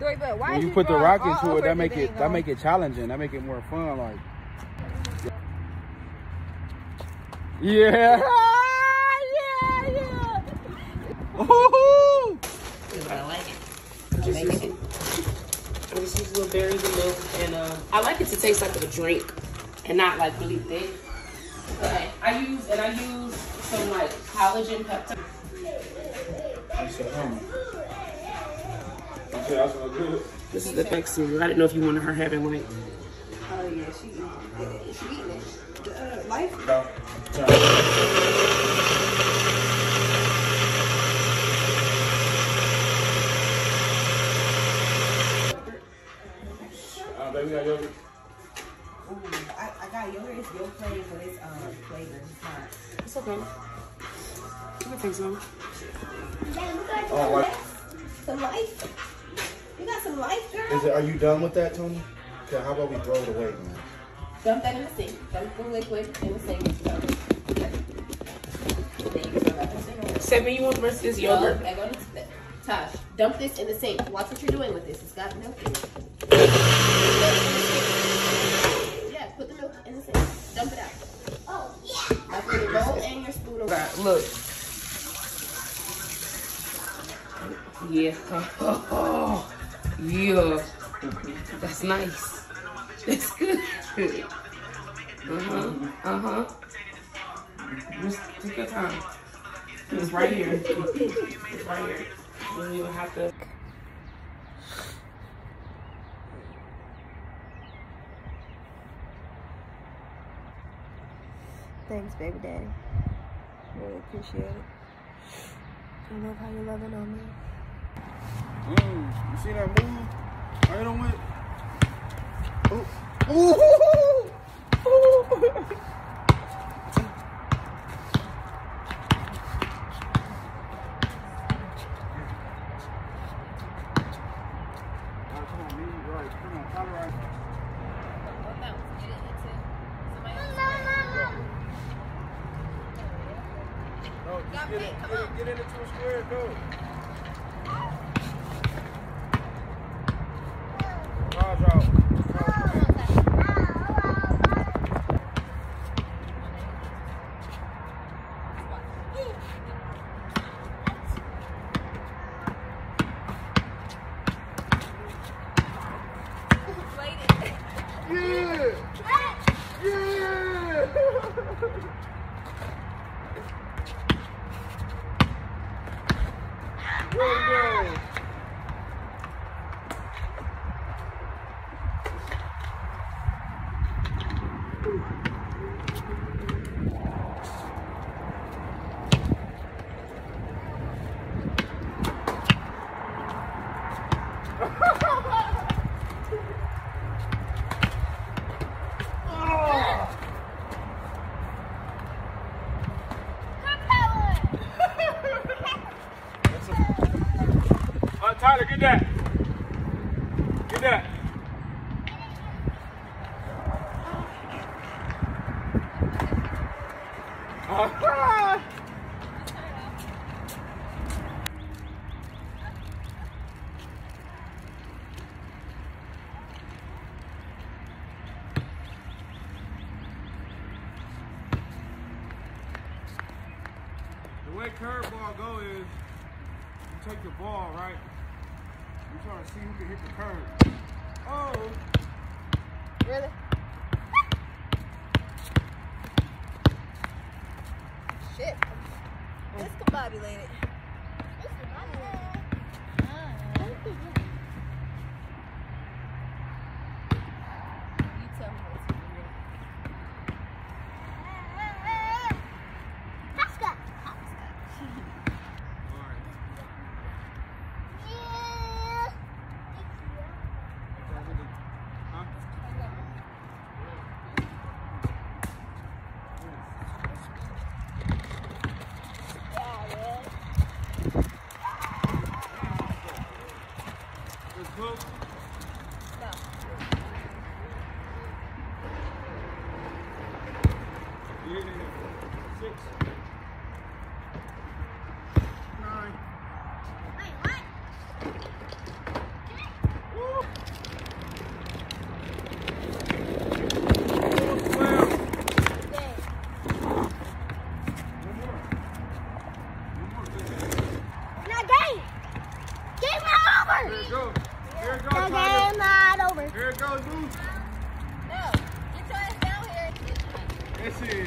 Dory, but why When is you put the rock into it, that make the it that dang make it challenging. That make it more fun. Like, yeah, yeah, yeah. Woo-hoo! But I like it. Just use, I just use little berries and milk, and uh, I like it to taste like a drink and not like really thick. Okay, I use and I use some like collagen peptide. This is the Bexu. I didn't know if you wanted her having like. Oh yeah, she eating it. She eating it. Uh, life. No. Uh, baby, got yogurt. Ooh, I, I got yogurt. It's your flavor, but it's um flavor. It's not. It's okay. I don't think so. Oh, like, Some life. You got some life, girl. Is it, are you done with that, Tony? Okay, how about we throw it away, man? Dump that in the sink. Dump the liquid in the sink. Dump it. You in the sink. Seven, you want the rest of this No, yogurt? I go to Tosh, dump this in the sink. Watch what you're doing with this. It's got milk in it. Yeah, put the milk in the sink. Dump it out. Oh, yeah. I put your bowl and your spoon over. Right, look. Yeah. Oh. Yeah. That's nice. That's good. Uh-huh. Uh-huh. Just take your time. It's right here. It's right here. You don't have to. Thanks, baby daddy. Really appreciate it. I love how you're loving on me. Mm, you see that move? Right on it. Ooh. Ooh. Ooh. Alright, come on, lead right. Come on, follow right. No, just get, it, get, it, get it into a square, go. Ha, ha, ha. The way curveball go is you take the ball, right? You trying to see who can hit the curve. Oh, Really? Shit. Oh. Discombobulated. You tell me what's real. alright. Huh? Let's go. Yeah. Six. Nine. go. Here it goes, The Tyler. game not over. Here it goes, Moose. No, get your ass down here.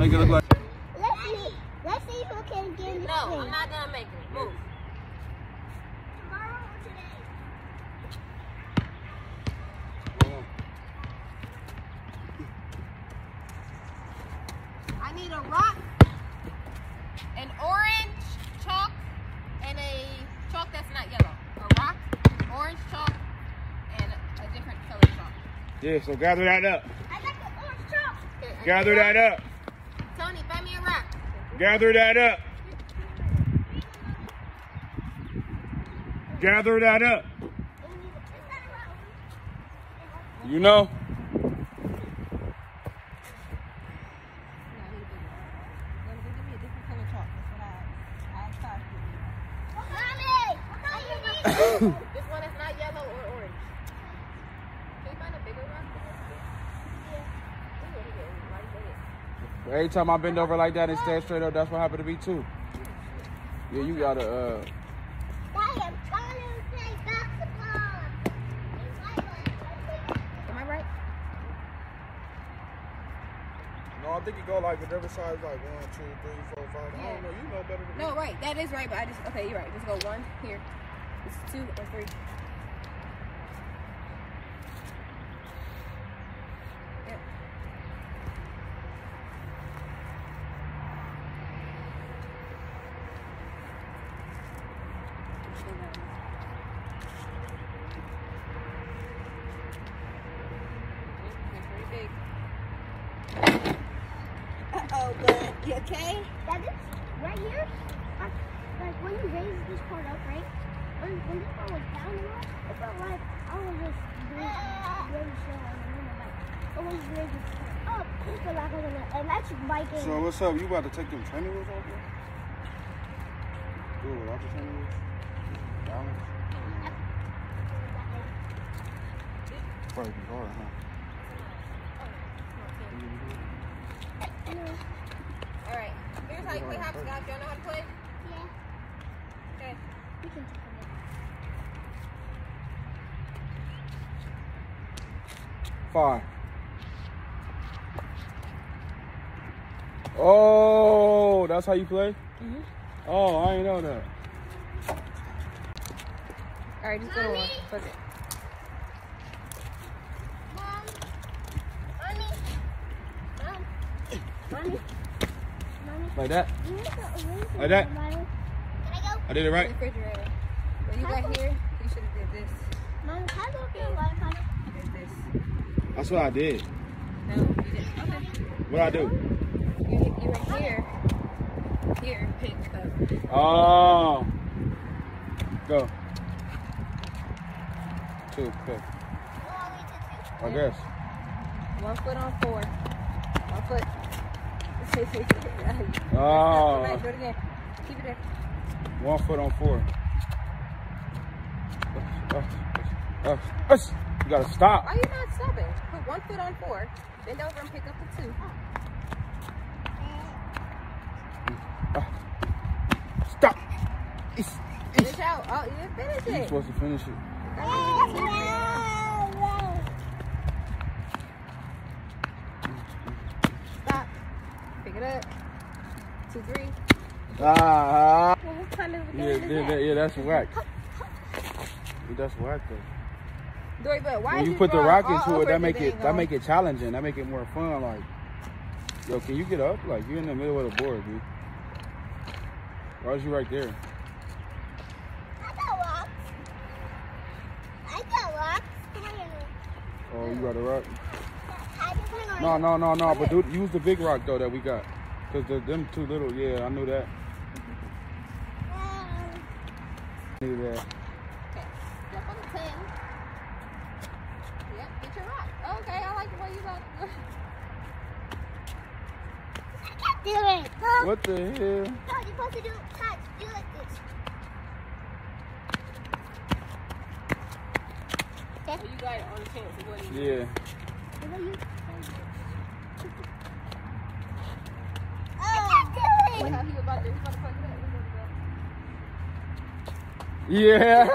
make it look like. Let's see. Let's see who can get me. No, I'm not gonna make it. Move. Tomorrow or today? I need a rock, an orange chalk, and a chalk that's not yellow. A rock, orange chalk, and a different color chalk. Yeah, so gather that up. I got the orange chalk. Gather that up. Tony, find me a rock. Gather that up. Gather that up. You know? This one is not yellow or orange. Can you find a bigger rock? Yeah. Every time I bend over like that and stand straight up, that's what happened to me too. Yeah, you gotta, uh, I am trying to play basketball. Am I right? no, I think you go like whatever size, like one, two, three, four, five. I don't know, you know better than me. No, right. That is right, but I just okay. You're right. Just go one here. It's two or three. Yep. Uh-oh, bud. You okay? That is right here. Like, like when you raise this part up, right? When, when this part was down and all, it felt like I was just really, really slow on the minute. Like, but when you raise this part up, it felt like I was an electric bike. So what's up? You about to take them training wheels off here? Do it without the training wheels? Balance? Probably be hard, huh? All right. Here's how you play hopscotch. Y'all know how to play? Yeah, Okay. we can take a look. Five. Oh, that's how you play? Mm-hmm. Oh, I ain't know that. All right, just go to one. Flip it. Mom, mommy, mom, mommy, mommy. Like that? You need to erase Like that? Can I go? I did it right? Refrigerator. When you got here, you should have did this. Mom, can I go get a Wi-Fi? Did this. That's what I did. No, you didn't. Okay. What I do? You, you were here. Here, pick up. Oh. Go. Two, pick. I guess. One foot on four. One foot. Oh. Right, do it again. Keep it there. One foot on four. Uh, uh, uh, You gotta stop. Why are you not stopping? Put one foot on four. Bend over and pick up the two. Stop. It's, Finish out. Oh, you didn't finish you're supposed to finish it. Stop. Pick it up. Two, three. Ah. Well, what kind of Yeah, game yeah, is that- that? yeah, that's whack. Yeah, That's whack though. Dory, but why When is you put the rock into it, that make it that on- make it challenging. That make it more fun. Like, yo, can you get up? Like, you're in the middle of the board, dude. Why is you right there? I got rocks. I got rocks. Come on, here. Oh, you got a rock? I just went on No, no, no, no. But dude, use the big rock though that we got. Cause the, them too little. Yeah, I knew that. Um, Knew that. ten. Yep, get your rock. Okay, I like the way you got. Do it. Huh? What the hell? No, you're supposed to do touch. Do like this. Okay. So you got it on the chance of what you Yeah. And then you. Look Oh. how he about to, he about to fuck it up. He about to go. Yeah.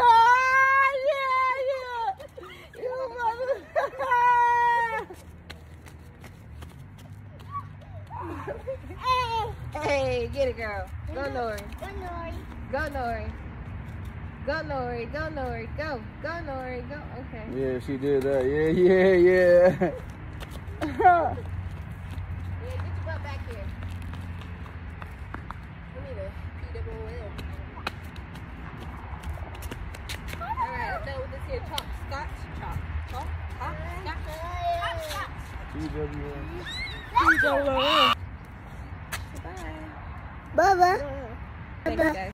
Hey, get it, girl. Go, Nori. Go, Nori. Go, Nori. Go, Nori. Go, Nori. Go. Go, Nori. Go. Okay. Yeah, she did that. Yeah, yeah, yeah. Yeah, get your butt back here. We need a PWL. Alright, I'm done with this here chalk. Scotch. Chalk. Chalk. Chalk. Scotch. Scotch. TWA. Bye. Bubba. Thanks, guys.